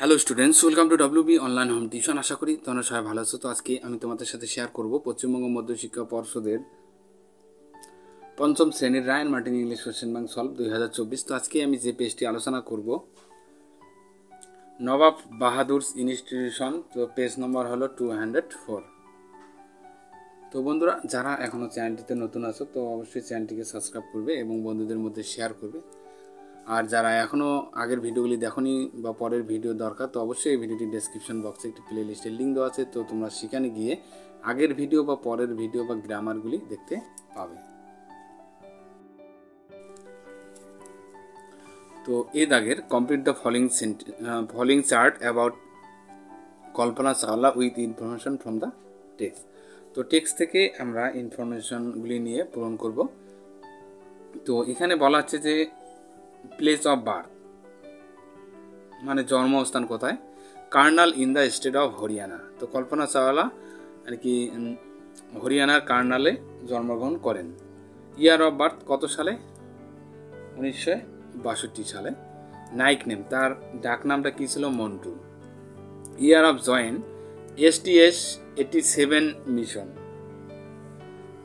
Hello students welcome to W B online home tuition আশা করি তোমরা সবাই ভালো আছো। তো আজকে আমি তোমাদের সাথে শেয়ার করব পশ্চিমবঙ্গ মধ্য শিক্ষা পর্ষদের পঞ্চম শ্রেণির Ryan Martin English question bank solve দুই হাজার চব্বিশ। তো আজকে আমি যে পেজটি আলোচনা করব, নবাব বাহাদুর ইনস্টিটিউশন তো পেজ নম্বর হলো টু হান্ড্রেড ফোর তো বন্ধুরা, যারা এখনও চ্যানেলটিতে নতুন আছো, তো অবশ্যই চ্যানেলটিকে সাবস্ক্রাইব করবে এবং বন্ধুদের মধ্যে শেয়ার করবে। আর যারা এখনও আগের ভিডিওগুলি দেখনি বা পরের ভিডিও দরকার, তো অবশ্যই এই ভিডিওটি ডেসক্রিপশন বক্সে একটি প্লে লিস্টের লিঙ্ক দেওয়া আছে। তো তোমরা সেখানে গিয়ে আগের ভিডিও বা পরের ভিডিও বা গ্রামারগুলি দেখতে পাবে। তো এ দাগের complete the following following chart about Kalpana Chawla with information from the text তো টেক্সট থেকে আমরা ইনফরমেশনগুলি নিয়ে পূরণ করব। তো এখানে বলা হচ্ছে যে প্লেস অফ বার্থ মানে জন্মস্থান কোথায়? Karnal in the state of Haryana তো কল্পনা চাওয়ালা আর কি হরিয়ানার কার্নালে জন্মগ্রহণ করেন। ইয়ার অফ বার্থ কত সালে? উনিশশো বাষট্টি সালে। নাইক নেম তার ডাক নামটা কী ছিল? Montu. Year of join S T S eighty seven mission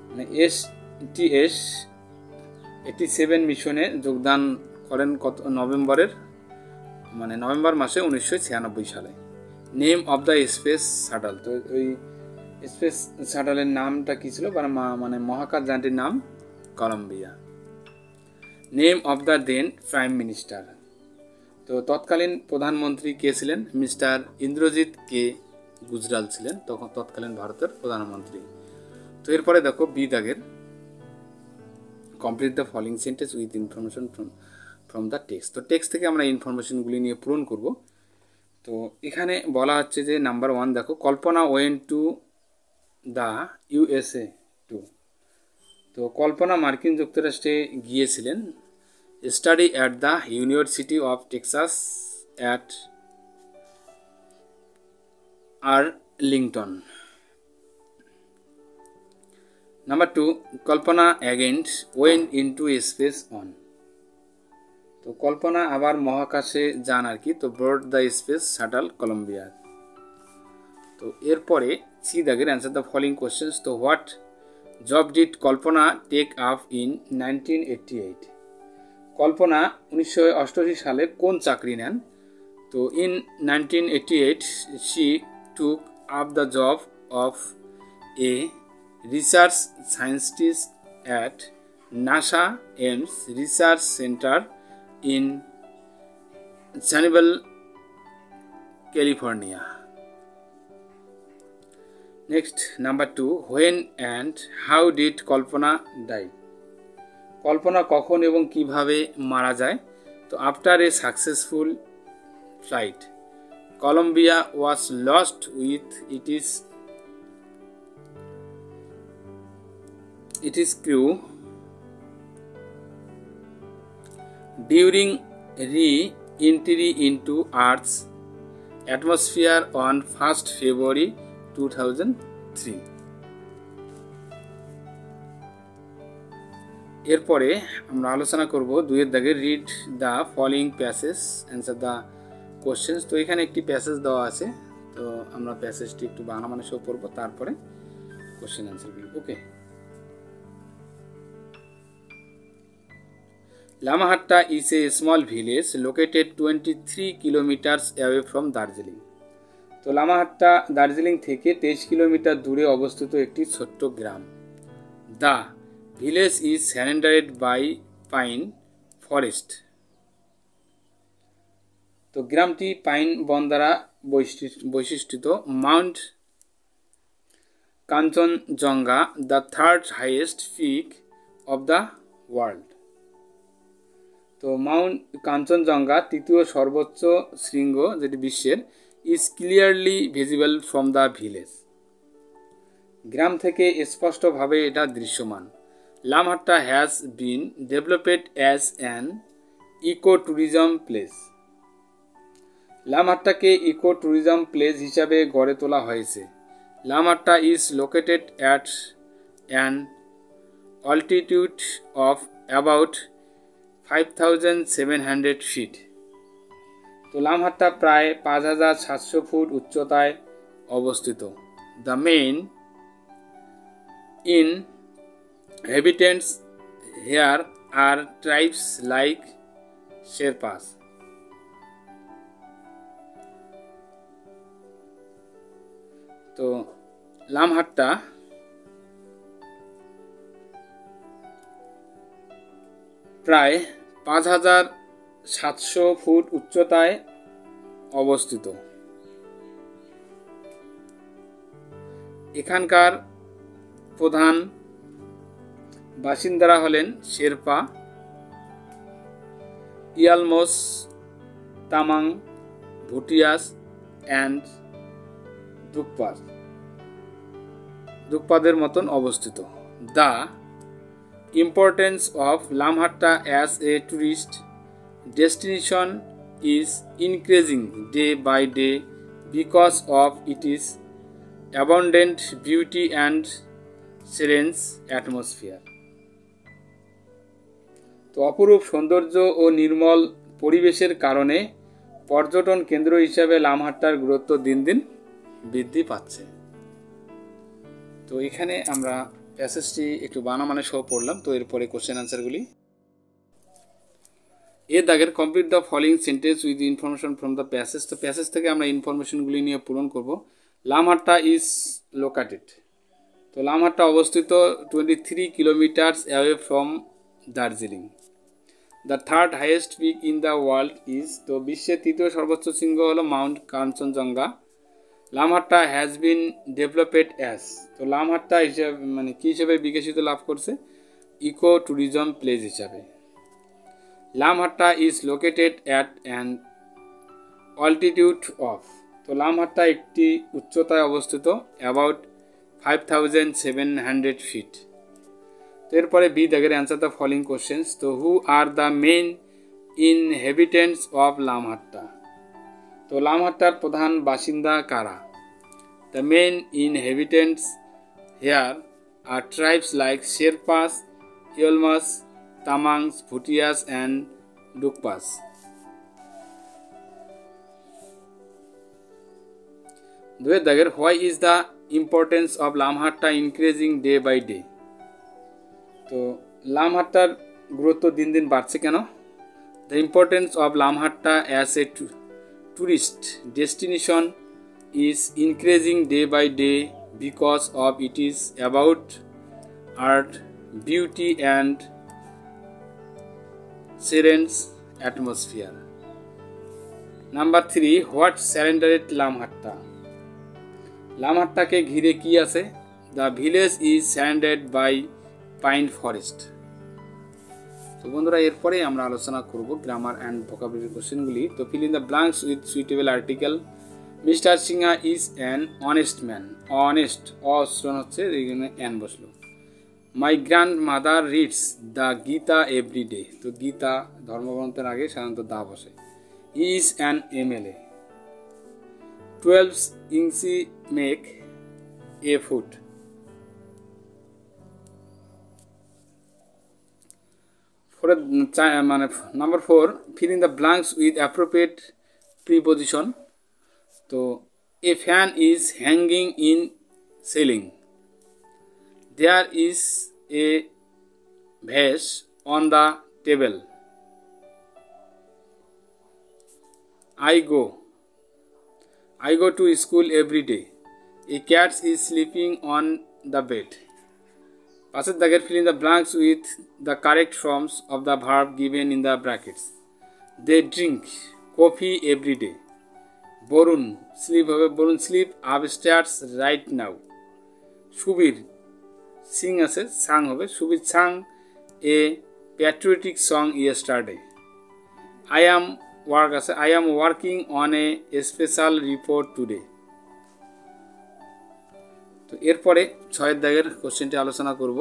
মানে S T S eighty seven মিশনে যোগদান করেন কত, নভেম্বরের মানে নভেম্বর মাসে উনিশশো ছিয়ানব্বই সালে। Name of the space shuttle. তো ওই স্পেস শাটলের নামটা কী ছিল? মানে মহাকাশ যানটির নাম Columbia. Name of the then prime minister. তো তৎকালীন প্রধানমন্ত্রী কে ছিলেন? মিস্টার ইন্দ্রজিৎ কে গুজরাল ছিলেন, তখন তৎকালীন ভারতের প্রধানমন্ত্রী। তো এরপরে দেখো বি দাগের complete the following sentence with information from from the text তো টেক্সট থেকে আমরা ইনফরমেশনগুলি নিয়ে পূরণ করব। তো এখানে বলা হচ্ছে যে নাম্বার ওয়ান দেখো, Kalpana went to the USA to. তো কল্পনা মার্কিন যুক্তরাষ্ট্রে গিয়েছিলেন। Study at the university of Texas at Arlington number two, Kalpana again went into space on তো কল্পনা আবার মহাকাশে যান আর কি, তো aboard the space shuttle Columbia. তো এরপরে সি দাগের অ্যান্সার দ্য ফলোইং কোশ্চেন্স, তো what job did Kalpana take up in nineteen eighty eight? Kalpana উনিশশো অষ্টআশি সালে কোন চাকরি নেন? তো in nineteen eighty eight she took up the job of a research scientist at NASA Ames research center in Sanibel, California. Next, number two, when and how did Kalpana die? কল্পনা কখন এবং কীভাবে মারা যায় তো after a successful flight Columbia was lost with its its crew during re-entry into Earth's atmosphere on 1st February 2003. এরপরে আমরা আলোচনা করব দুইয়ের দাগে read the following passage answer the questions তো এখানে একটি প্যাসেজ দেওয়া আছে, তো আমরা প্যাসেজটি একটু বাংলা মানে সব পড়ব, তারপরে question অ্যান্সারগুলি okay Lamahatta is a small village located 23 kilometers away from Darjeeling. তো লামাহাট্টা দার্জিলিং থেকে তেইশ কিলোমিটার দূরে অবস্থিত একটি ছোট্ট গ্রাম। The village is surrounded by pine forest তো গ্রামটি পাইন বন দ্বারা বৈশিষ্ট্যিত। Mount Kanchenjunga the third highest peak of the world তো মাউন্ট কাঞ্চনজঙ্ঘা তৃতীয় সর্বোচ্চ শৃঙ্গ, যেটি বিশ্বের is clearly visible from the village গ্রাম থেকে স্পষ্টভাবে এটা দৃশ্যমান। Lamahatta has been developed as an eco tourism place লামহাট্টাকে eco tourism place হিসাবে গড়ে তোলা হয়েছে। Lamahatta is located at an altitude of about five thousand seven hundred feet তো লামহাট্টা প্রায় পাঁচ হাজার সাতশো ফুট উচ্চতায় অবস্থিত। The main inhabitants here are tribes like Sherpas তো লামহাট্টা প্রায় পাঁচ হাজার সাতশো ফুট উচ্চতায় অবস্থিত। এখানকার প্রধান বাসিন্দারা হলেন শেরপা, ইয়ালমোস, তামাং, ভুটিয়াস, অ্যান্ড দুকপাদ দুকপাদের মতন অবস্থিত। The of Lamahatta as a tourist destination is increasing day by day because of it is abundant beauty and serene atmosphere তো অপরূপ সৌন্দর্য ও নির্মল পরিবেশের কারণে পর্যটন কেন্দ্র হিসাবে লামহাট্টার গুরুত্ব দিন দিন বৃদ্ধি পাচ্ছে। তো এখানে আমরা প্যাসেজটি একটু বানামানে সহ পড়লাম, তো এরপরে কোশ্চেন আনসারগুলি এ দাগের complete the following sentence with information from the passage তো প্যাসেজ থেকে আমরা ইনফরমেশনগুলি নিয়ে পূরণ করব। লামহাট্টা ইজ লোকাটেড তো লামহাট্টা অবস্থিত twenty three kilometres away from Darjeeling the third highest peak in the world is তো বিশ্বের তৃতীয় সর্বোচ্চ শৃঙ্গ হলো Mount Kanchenjunga Lamahatta has been developed as তো লামহাট্টা হিসাবে মানে কী হিসেবে বিকশিত লাভ করছে? ইকো ট্যুরিজম প্লেস হিসাবে। Lamahatta is located at an altitude of তো লামহাট্টা একটি উচ্চতায় অবস্থিত about five thousand seven hundred feet তো এরপরে বি দাগের অ্যান্সার দ্য ফলোইং কোশ্চেন্স তো who are the main inhabitants of Lamahatta তো লামহাট্টার প্রধান বাসিন্দা কারা? The main inhabitants here are tribes like Sherpas Yolmos Tamangs Bhutias and Dukpas দুয়ের দাগের why is the importance of Lamahatta increasing day by day তো লামহাট্টার গুরুত্ব দিন দিন বাড়ছে কেন? The importance of Lamahatta as a tourist destination is increasing day by day because of it is about art beauty and serene atmosphere number three what surrounded Lamahatta লামহাট্টাকে ঘিরে কি আছে? The village is surrounded by pine forest তো বন্ধুরা, এরপরে আমরা আলোচনা করব grammar and vocabulary কোশ্চেনগুলি তো fill in the blanks with suitable article Mister Sinha is an honest man honest অশ্রণ হচ্ছে, এইখানে অ্যান বসল। My grandmother reads the Gita every day তো গীতা ধর্মগ্রন্থের আগে সাধারণত দা বসে। Is an M L A twelve inch make a foot four মানে number four, fill in the blanks with appropriate preposition তো, a fan is hanging in ceiling there is a vase on the table I go. I go to school every day. A cat is sleeping on the bed. পাশের দাগের fill in the blanks with the correct forms of the verb given in the brackets. They drink coffee every day. Varun sleep হবে Varun sleep upstairs right now Subir sing আছে sang হবে Subir sang a patriotic song yesterday I am work আছে I am working on a special report today তো এরপরে ছয়ের দাগের কোশ্চেনটি আলোচনা করব।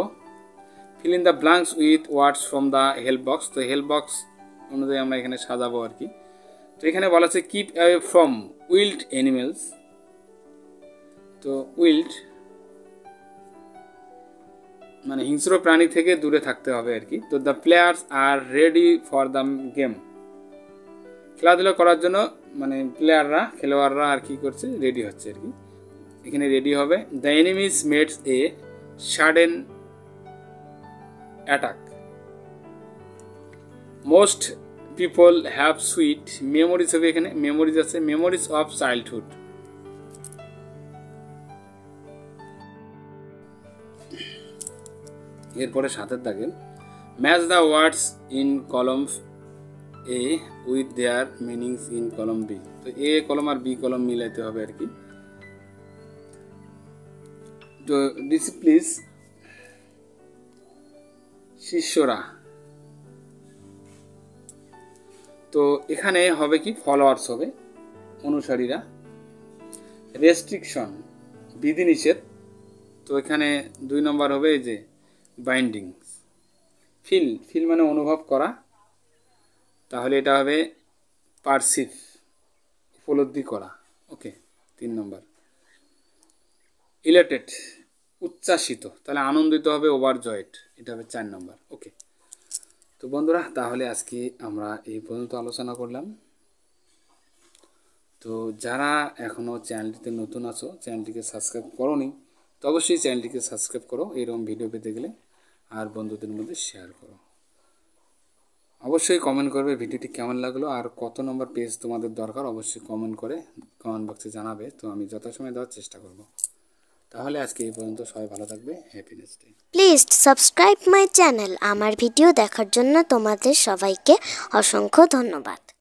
Fill in the blanks with words from the help box তো হেল্প বক্স অনুযায়ী আমরা এখানে সাজাবো আর কি। তো এখানে বলা আছে keep away from wild animals তো উইল্ড মানে হিংস্র প্রাণী থেকে দূরে থাকতে হবে আর কি। তো the players are ready for the game খেলাধুলা করার জন্য মানে প্লেয়াররা খেলোয়াড়রা আর কি করছে রেডি হচ্ছে আর কি। এখানে রেডি হবে। The enemies made a sudden attack most people have sweet memories হবে এখানে। মেমোরিজ আছে মেমোরিজ অফ চাইল্ডহুড এরপরে সাতের দাগে match the words in column A with their meanings in column B তো এ কলম আর বি কলম মিলাইতে হবে আর কি। তো ডিসিপ্লিস শিষ্যরা। তো এখানে হবে কি ফলোয়ার্স হবে, অনুসারীরা। রেস্ট্রিকশন বিধিনিষেধ। তো এখানে দুই নম্বর হবে এই যে বাইন্ডিংস ফিল ফিল মানে অনুভব করা। তাহলে এটা হবে পারসিভ উপলব্ধি করা। ওকে তিন নম্বর। ইলেটেড উচ্ছ্বাসিত, তাহলে আনন্দিত হবে ওভার জয়েড এটা হবে চার নম্বর ওকে তো বন্ধুরা, তাহলে আজকে আমরা এই পর্যন্ত আলোচনা করলাম। তো যারা এখনও চ্যানেলটিতে নতুন আছো, চ্যানেলটিকে সাবস্ক্রাইব করোনি, তো অবশ্যই চ্যানেলটিকে সাবস্ক্রাইব করো, এরকম ভিডিও পেতে গেলে, আর বন্ধুদের মধ্যে শেয়ার করো। অবশ্যই কমেন্ট করবে ভিডিওটি কেমন লাগল, আর কত নম্বর পেজ তোমাদের দরকার, অবশ্যই কমেন্ট করে কমেন্ট বক্সে জানাবে, তো আমি যথাসময় দেওয়ার চেষ্টা করব। তাহলে আজকে এই পর্যন্ত সবাই ভালো থাকবে happiness day please subscribe my channel আমার ভিডিও দেখার জন্য তোমাদের সবাইকে অসংখ্য ধন্যবাদ।